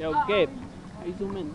Okay. Gabe, you zoom in?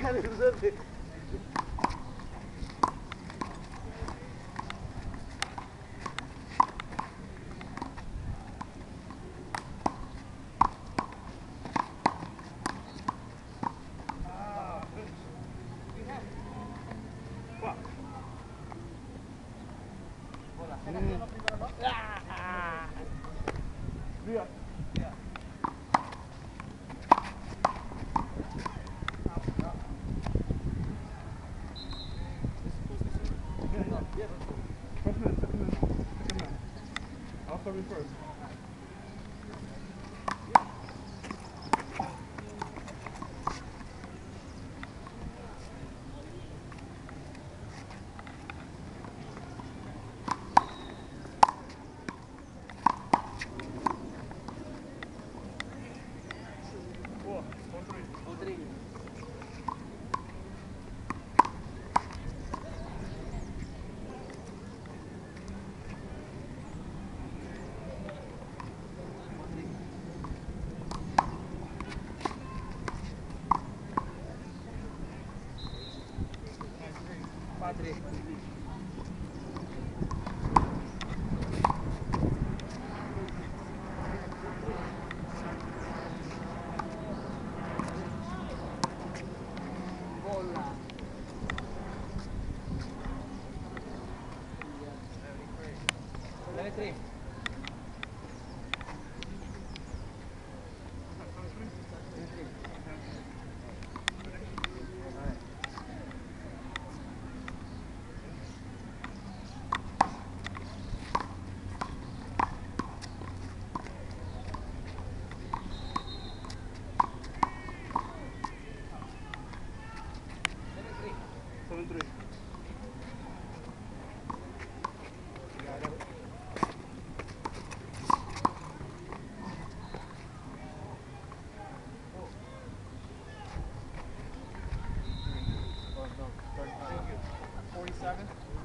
cara, Curry first.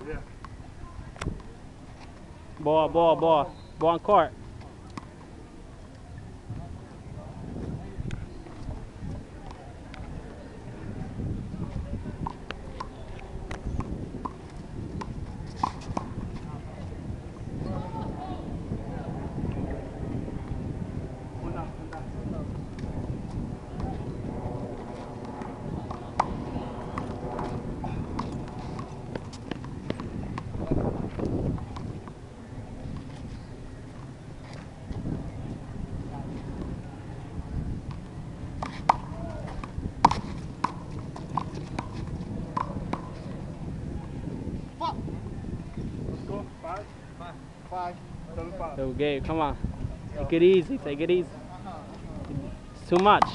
Yeah. Ball, ball, ball. Ball on court. So Gabe, come on. Take it easy, take it easy. It's too much.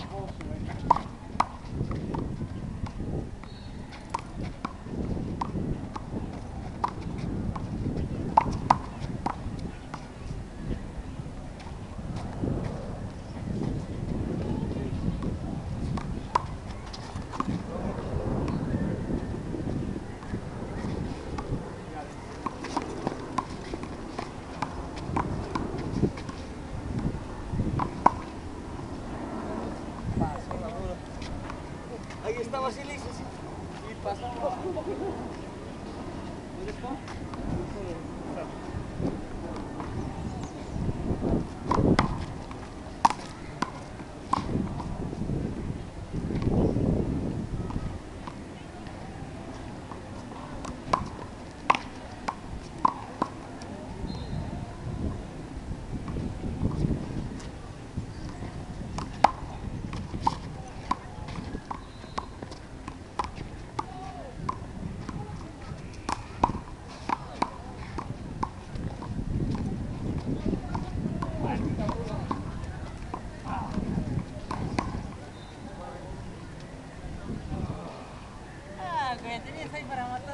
Ribeirão até